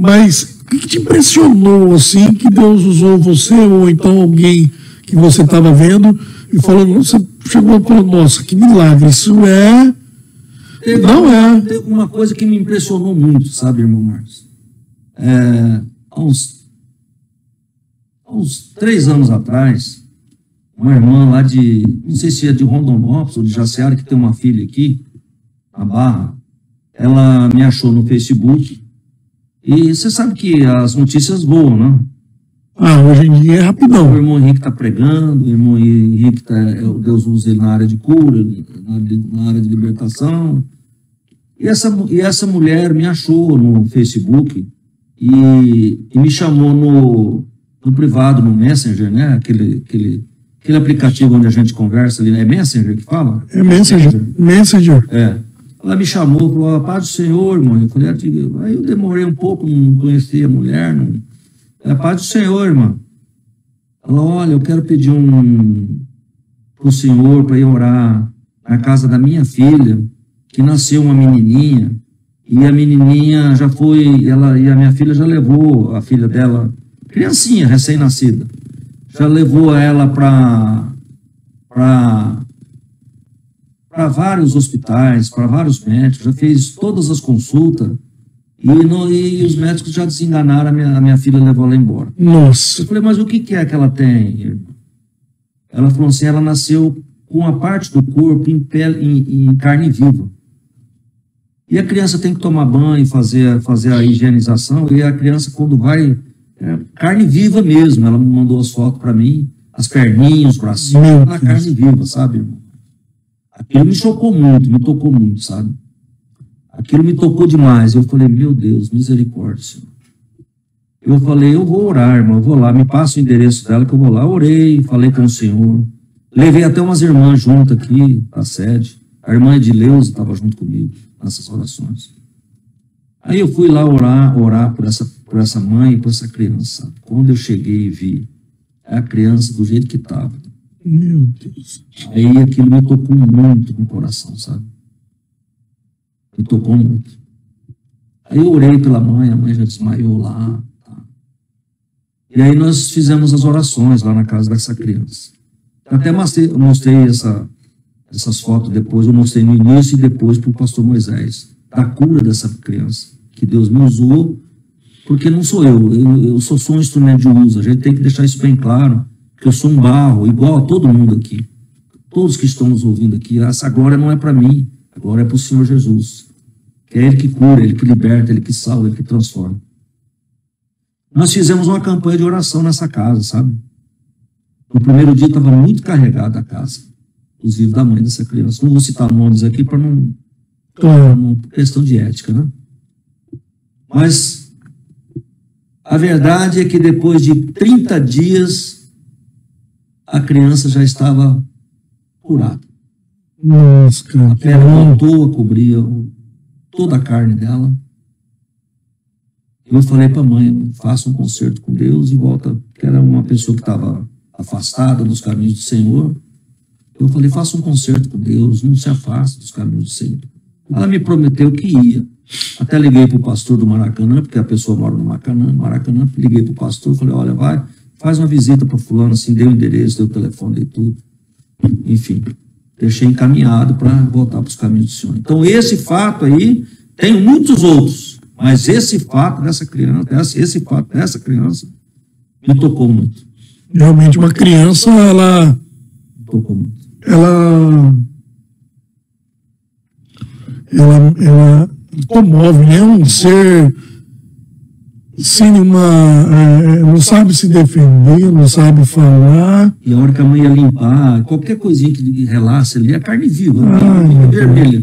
Mas o que, que te impressionou, assim, que Deus usou você, ou então alguém que você estava vendo, e falou, você chegou e falou, nossa, que milagre, isso é. Teve Não uma, é. Teve uma coisa que me impressionou muito, sabe, irmão Marcos? É, há, uns, há uns três anos atrás, uma irmã lá de, não sei se é de Rondonópolis ou de Jaciara, que tem uma filha aqui, na Barra, ela me achou no Facebook. E você sabe que as notícias voam, né? Ah, hoje em dia é O rapidão. irmão Henrique está pregando, o irmão Henrique tá, é, o Deus usa ele na área de cura, na, área de libertação. E essa, e essa mulher me achou no Facebook e, e me chamou no, no privado, no Messenger, né? Aquele, aquele, aquele aplicativo onde a gente conversa ali, né? é Messenger que fala? É Messenger. Messenger. É. Ela me chamou, falou, a paz do Senhor, irmão. Eu falei, "Ah, aí eu demorei um pouco, não conhecia a mulher. Não... É paz do Senhor, irmão. Ela, olha, eu quero pedir um pro Senhor para ir orar na casa da minha filha, que nasceu uma menininha, e a menininha já foi, ela e a minha filha já levou a filha dela, criancinha, recém-nascida, já levou ela para para vários hospitais, para vários médicos, já fez todas as consultas e, e os médicos já desenganaram a minha, a minha filha levou ela embora. Nossa. Eu falei, mas o que, que é que ela tem? irmão? Ela falou assim, ela nasceu com a parte do corpo em, pele, em, em carne viva. E a criança tem que tomar banho, fazer, fazer a higienização, e a criança, quando vai, é carne viva mesmo. Ela mandou as fotos para mim, as perninhas, os bracinhos, na Deus. carne viva, sabe, irmão? Aquilo me chocou muito, me tocou muito, sabe? Aquilo me tocou demais. Eu falei, meu Deus, misericórdia, Senhor. Eu falei, eu vou orar, irmão, eu vou lá, me passa o endereço dela que eu vou lá. Orei, falei com o Senhor. Levei até umas irmãs junto aqui, da sede. A irmã Edileuza estava junto comigo nessas orações. Aí eu fui lá orar, orar por essa, por essa mãe e por essa criança. Quando eu cheguei e vi a criança do jeito que estava, Meu Deus. Aí aquilo me tocou muito no coração, sabe? Me tocou muito. Aí eu orei pela mãe, a mãe já desmaiou lá. tá? E aí nós fizemos as orações lá na casa dessa criança. Até mostrei, essa, essas fotos depois, eu mostrei no início e depois para o pastor Moisés, da cura dessa criança, que Deus me usou, porque não sou eu, eu, eu só sou um instrumento de uso, a gente tem que deixar isso bem claro, que eu sou um barro, igual a todo mundo aqui todos que estão nos ouvindo aqui, essa glória não é para mim, a glória é para o Senhor Jesus. Que é Ele que cura, Ele que liberta, Ele que salva, Ele que transforma. Nós fizemos uma campanha de oração nessa casa, sabe? No primeiro dia estava muito carregada a casa, inclusive da mãe dessa criança. Não vou citar nomes aqui para não. Claro. não- questão de ética, né? Mas a verdade é que depois de 30 dias, a criança já estava curada. Nossa, cara. A pele voltou a cobrir toda a carne dela. Eu falei para a mãe, faça um concerto com Deus e volta, que era uma pessoa que estava afastada dos caminhos do Senhor. Eu falei, faça um concerto com Deus, não se afaste dos caminhos do Senhor. Ela me prometeu que ia. Até liguei para o pastor do Maracanã, porque a pessoa mora no Maracanã, Maracanã liguei para o pastor, falei, olha, vai, faz uma visita para fulano, assim, deu o endereço, deu o telefone, dei tudo. Enfim, deixei encaminhado para voltar para os caminhos do Senhor. Então, esse fato aí, tem muitos outros, mas esse fato dessa criança, esse, esse fato dessa criança, me tocou muito. Realmente, uma criança, ela. Me tocou muito. ela ela, ela comove, né? Um ser sem uma. eh, não sabe se defender, não sabe falar. E a hora que a mãe ia limpar, qualquer coisinha que relaxa ali, é carne viva, né? Ai, vermelha.